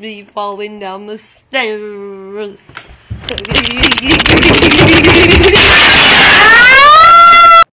Be falling down the stairs.